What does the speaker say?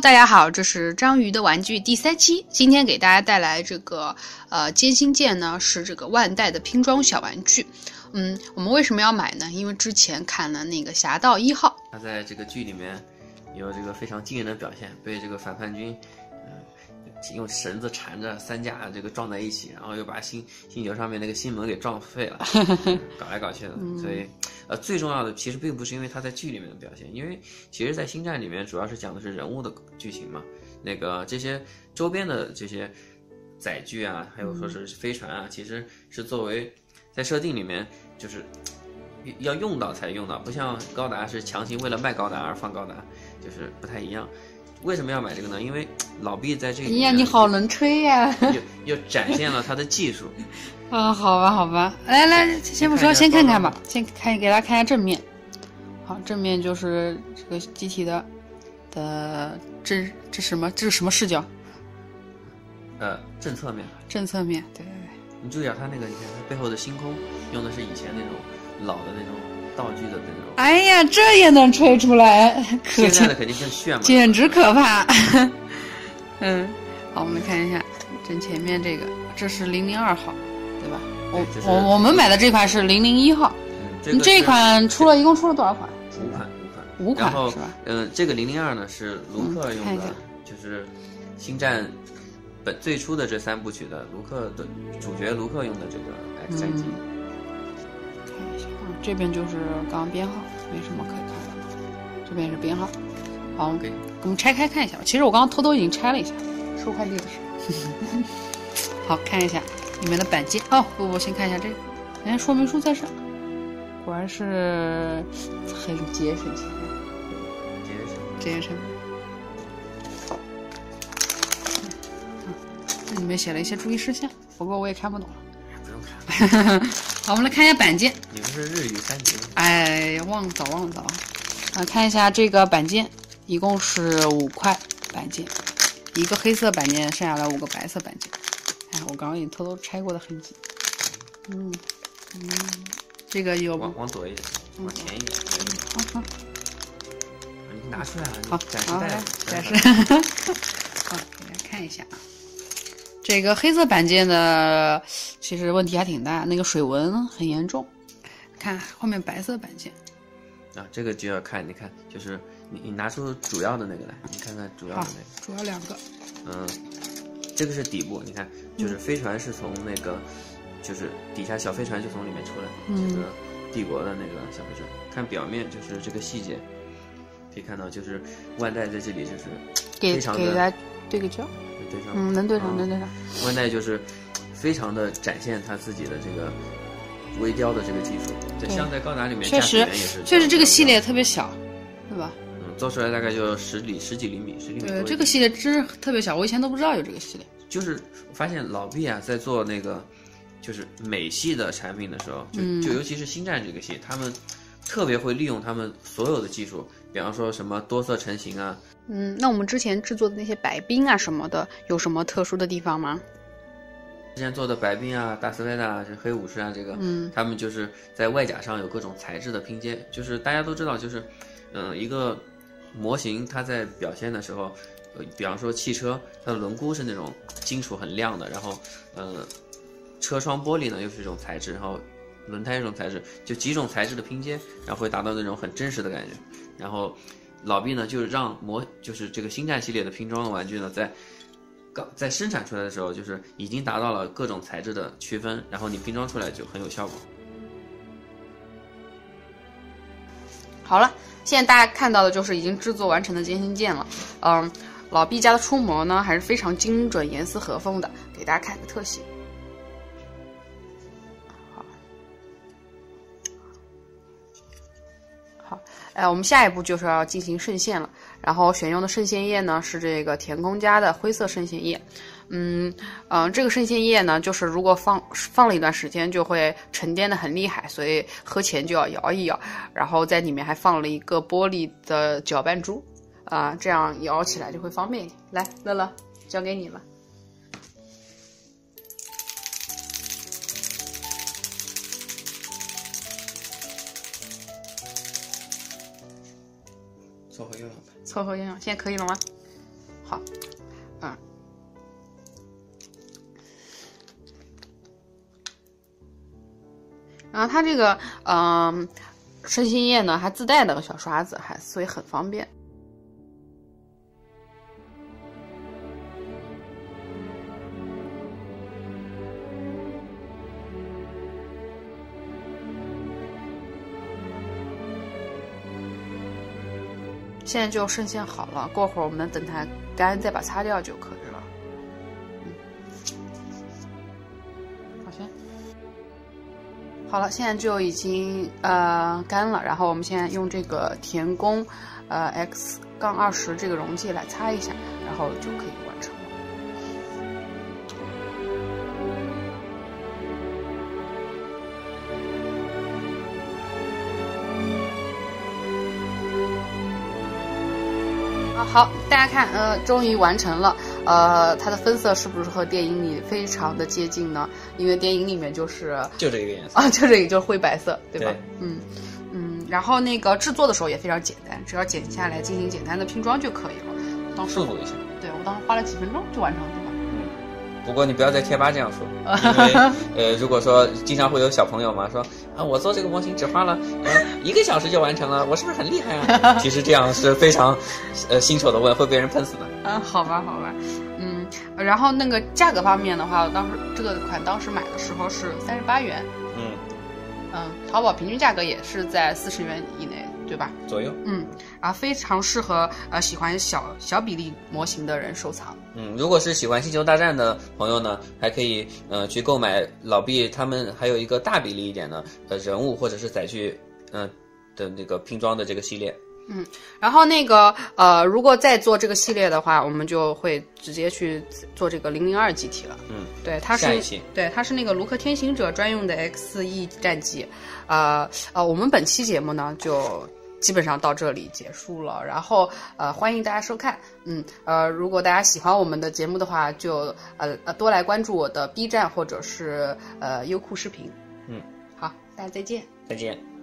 大家好，这是章鱼的玩具第三期。今天给大家带来这个呃歼星舰呢，是这个万代的拼装小玩具。嗯，我们为什么要买呢？因为之前看了那个《侠盗一号》，他在这个剧里面有这个非常惊人的表现，被这个反叛军呃用绳子缠着三架这个撞在一起，然后又把星星球上面那个星门给撞废了，搞来搞去的。所以呃最重要的其实并不是因为他在剧里面的表现，因为其实在星战里面主要是讲的是人物的剧情嘛，那个这些周边的这些载具啊，还有说是飞船啊，其实是作为在设定里面就是。要用到才用到，不像高达是强行为了卖高达而放高达，就是不太一样。为什么要买这个呢？因为老毕在这个哎呀，你好能吹呀！又又展现了他的技术。啊，好吧，好吧，来来，先不说，先看看吧，先看给大家看一下正面。好，正面就是这个机体的的这这什么？这是什么视角？呃，正侧面。正侧面，对对对。你注意啊，它那个，你看它背后的星空用的是以前那种老的那种道具的那种。哎呀，这也能吹出来，可现在的肯定更炫嘛，简直可怕。嗯，好，我们看一下正前面这个，这是零零二号，对吧？我我我们买的这款是零零一号。嗯，这款出了一共出了多少款？五款，五款，五款是吧？嗯，这个零零二呢是卢克用的，就是星战。本最初的这三部曲的卢克的主角卢克用的这个 X 战机，看一下啊，这边就是刚刚编号，没什么可以看的。这边是编号，好，给我们拆开看一下吧。其实我刚刚偷偷已经拆了一下，收快递的时候。好看一下里面的板件哦，不不，先看一下这个，哎，说明书在上，果然是很节省钱，节省，节省。里面写了一些注意事项，不过我也看不懂了。不用看。好，我们来看一下板件。你不是日语三级吗？哎呀，忘早忘早。啊，看一下这个板件，一共是五块板件，一个黑色板件，剩下来五个白色板件。哎，我刚刚已经偷偷拆过的痕迹。嗯嗯，这个有往往左一点，往前一点。好好。你拿出来了，好，展示袋展示。好，给大家看一下啊。这个黑色板件的其实问题还挺大，那个水纹很严重。看后面白色板件，啊，这个就要看，你看，就是你你拿出主要的那个来，你看看主要的那个。主要两个。嗯，这个是底部，你看，就是飞船是从那个，就是底下小飞船就从里面出来，这个帝国的那个小飞船。看表面就是这个细节，可以看到就是万代在这里就是非常的。给大家对个焦。对上，嗯，能对上，能对上。万代就是非常的展现他自己的这个微雕的这个技术，对，像在高达里面，确实，确实这个系列特别小，对吧？嗯，做出来大概就十厘十几厘米，十厘米。对，这个系列真是特别小，我以前都不知道有这个系列。就是发现老毕啊，在做那个就是美系的产品的时候，就就尤其是星战这个系，他们特别会利用他们所有的技术，比方说什么多色成型啊。嗯，那我们之前制作的那些白冰啊什么的，有什么特殊的地方吗？之前做的白冰啊、大斯维达、这黑武士啊，这个，嗯，他们就是在外甲上有各种材质的拼接。就是大家都知道，就是，嗯，一个模型它在表现的时候，呃，比方说汽车，它的轮毂是那种金属很亮的，然后，呃，车窗玻璃呢又是一种材质，然后轮胎一种材质，就几种材质的拼接，然后会达到那种很真实的感觉，然后。老毕呢，就是让模，就是这个星战系列的拼装的玩具呢，在刚在生产出来的时候，就是已经达到了各种材质的区分，然后你拼装出来就很有效果。好了，现在大家看到的就是已经制作完成的歼星舰了。嗯，老毕家的出模呢还是非常精准、严丝合缝的，给大家看个特写。哎，我们下一步就是要进行渗线了。然后选用的渗线液呢是这个田宫家的灰色渗线液。嗯嗯，这个渗线液呢，就是如果放放了一段时间，就会沉淀的很厉害，所以喝前就要摇一摇。然后在里面还放了一个玻璃的搅拌珠，啊，这样摇起来就会方便一点。来，乐乐，交给你了。凑合用用吧。凑合用用，现在可以了吗？好，嗯。然后它这个，嗯、生鲜液呢还自带那个小刷子，还所以很方便。现在就渗线好了，过会儿我们等它干，再把它擦掉就可以了。嗯，好先。好了，现在就已经呃干了，然后我们现在用这个田宫呃 X 杠二十这个溶剂来擦一下，然后就可以啊，好，大家看，呃，终于完成了。呃，它的分色是不是和电影里非常的接近呢？因为电影里面就是就这个颜色。啊，就这个就是灰白色，对吧？对嗯嗯，然后那个制作的时候也非常简单，只要剪下来进行简单的拼装就可以了。当时。对我当时花了几分钟就完成了？不过你不要在贴吧这样说，因为呃，如果说经常会有小朋友嘛说啊，我做这个模型只花了呃一个小时就完成了，我是不是很厉害啊？其实这样是非常呃新手的问，会被人喷死的。嗯，好吧，好吧，嗯，然后那个价格方面的话，我当时这个款当时买的时候是三十八元，嗯，嗯，淘宝平均价格也是在四十元以内，对吧？左右。嗯，然后非常适合呃喜欢小小比例模型的人收藏。嗯，如果是喜欢星球大战的朋友呢，还可以呃去购买老毕他们还有一个大比例一点的呃人物或者是载具嗯、呃、的那个拼装的这个系列。嗯然后那个呃，如果再做这个系列的话，我们就会直接去做这个零零二机体了。嗯，对，它是对，它是那个卢克天行者专用的 X E 战机。呃呃，我们本期节目呢就基本上到这里结束了。然后呃，欢迎大家收看。嗯呃，如果大家喜欢我们的节目的话，就呃呃多来关注我的 B 站或者是呃优酷视频。嗯，好，大家再见。再见。